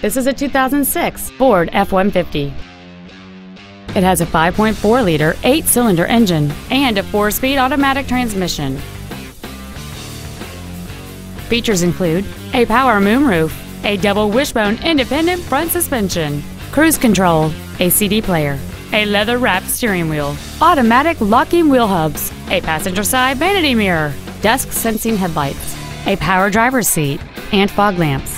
This is a 2006 Ford F-150. It has a 5.4-liter, eight-cylinder engine and a four-speed automatic transmission. Features include a power moonroof, a double wishbone independent front suspension, cruise control, a CD player, a leather-wrapped steering wheel, automatic locking wheel hubs, a passenger side vanity mirror, dusk sensing headlights, a power driver's seat, and fog lamps.